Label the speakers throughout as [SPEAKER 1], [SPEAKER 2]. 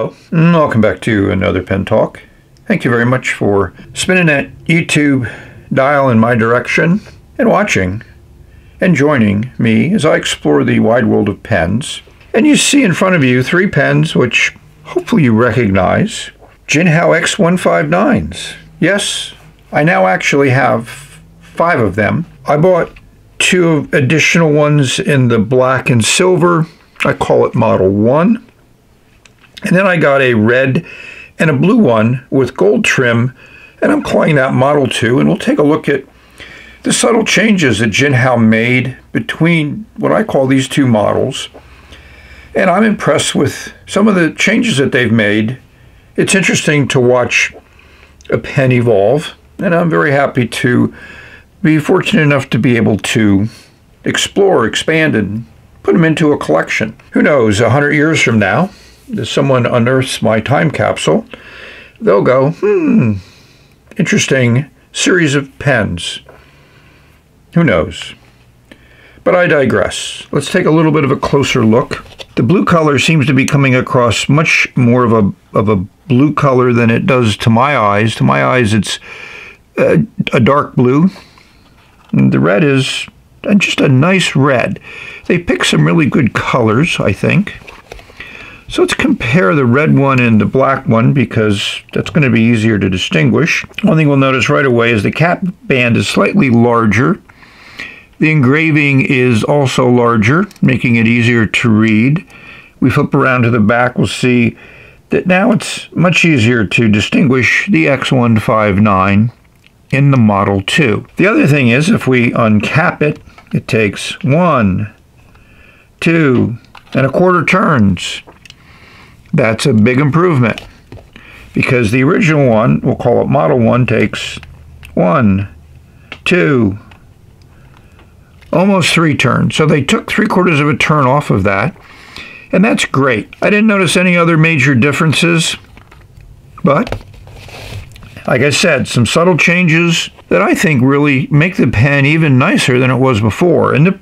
[SPEAKER 1] Hello, welcome back to another Pen Talk. Thank you very much for spinning that YouTube dial in my direction and watching and joining me as I explore the wide world of pens. And you see in front of you three pens which hopefully you recognize Jinhao X159s. Yes, I now actually have five of them. I bought two additional ones in the black and silver. I call it Model 1. And then I got a red and a blue one with gold trim, and I'm calling that Model 2. And we'll take a look at the subtle changes that Jinhao made between what I call these two models. And I'm impressed with some of the changes that they've made. It's interesting to watch a pen evolve, and I'm very happy to be fortunate enough to be able to explore, expand, and put them into a collection. Who knows, a hundred years from now, someone unearths my time capsule, they'll go, hmm, interesting series of pens. Who knows? But I digress. Let's take a little bit of a closer look. The blue color seems to be coming across much more of a of a blue color than it does to my eyes. To my eyes, it's a, a dark blue. And the red is just a nice red. They pick some really good colors, I think. So let's compare the red one and the black one because that's going to be easier to distinguish. One thing we'll notice right away is the cap band is slightly larger. The engraving is also larger, making it easier to read. We flip around to the back, we'll see that now it's much easier to distinguish the X159 in the Model 2. The other thing is, if we uncap it, it takes one, two, and a quarter turns. That's a big improvement because the original one, we'll call it Model 1, takes one, two, almost three turns. So they took three quarters of a turn off of that, and that's great. I didn't notice any other major differences, but like I said, some subtle changes that I think really make the pen even nicer than it was before. And the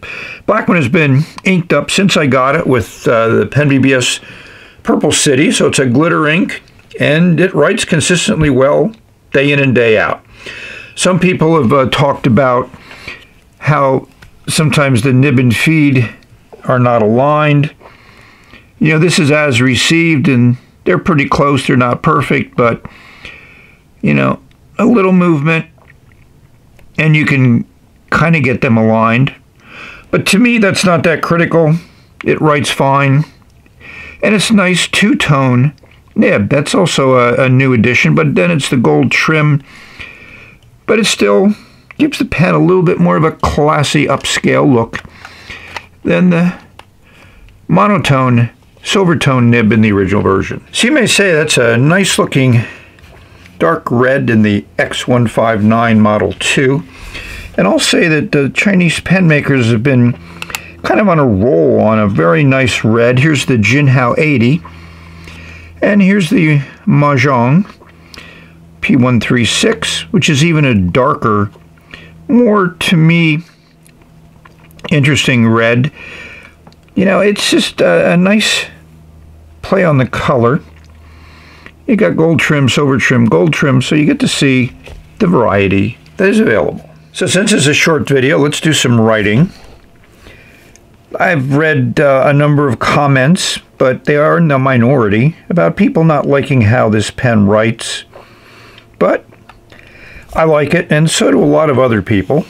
[SPEAKER 1] black one has been inked up since I got it with uh, the PenBBS Purple City, so it's a glitter ink, and it writes consistently well day in and day out. Some people have uh, talked about how sometimes the nib and feed are not aligned. You know, this is as received, and they're pretty close. They're not perfect, but, you know, a little movement, and you can kind of get them aligned. But to me, that's not that critical. It writes fine. And it's nice two-tone nib. That's also a, a new addition, but then it's the gold trim. But it still gives the pen a little bit more of a classy upscale look than the monotone silver tone nib in the original version. So you may say that's a nice looking dark red in the X159 Model 2. And I'll say that the Chinese pen makers have been kind of on a roll on a very nice red. Here's the Jinhao 80. And here's the Majohn P136, which is even a darker more to me interesting red. You know, it's just a, a nice play on the color. You got gold trim, silver trim, gold trim, so you get to see the variety that is available. So since it's a short video, let's do some writing. I've read uh, a number of comments, but they are in the minority, about people not liking how this pen writes. But I like it, and so do a lot of other people.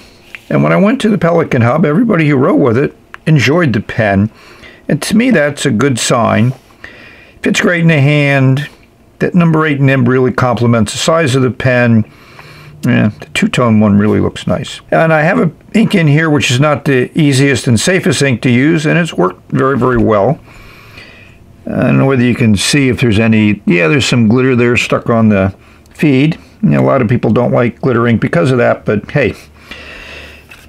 [SPEAKER 1] And when I went to the Pelikan Hub, everybody who wrote with it enjoyed the pen. And to me, that's a good sign. Fits great in the hand. That number 8 nib really complements the size of the pen. Yeah, the two-tone one really looks nice. And I have a ink in here which is not the easiest and safest ink to use, and it's worked very, very well. I don't know whether you can see if there's any... Yeah, there's some glitter there stuck on the feed. You know, a lot of people don't like glitter ink because of that, but hey,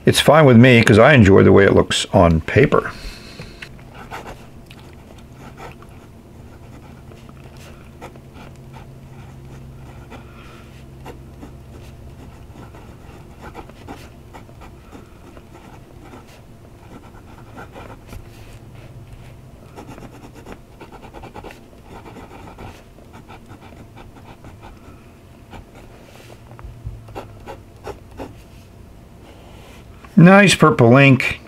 [SPEAKER 1] it's fine with me because I enjoy the way it looks on paper. Nice purple ink.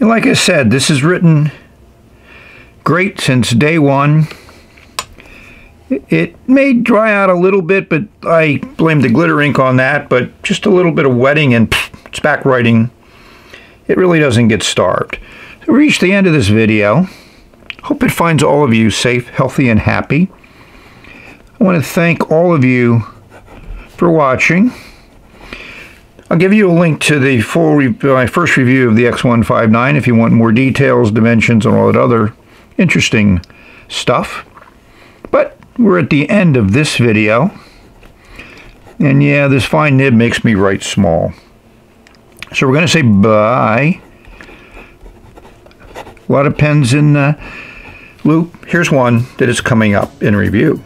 [SPEAKER 1] And like I said, this is written great since day one. It may dry out a little bit, but I blame the glitter ink on that, but just a little bit of wetting and pff, it's back writing. It really doesn't get starved. So we reached the end of this video. Hope it finds all of you safe, healthy, and happy. I want to thank all of you for watching. I'll give you a link to the full my first review of the X159 if you want more details, dimensions, and all that other interesting stuff. But we're at the end of this video. And yeah, this fine nib makes me write small. So we're going to say bye. A lot of pens in the loop. Here's one that is coming up in review.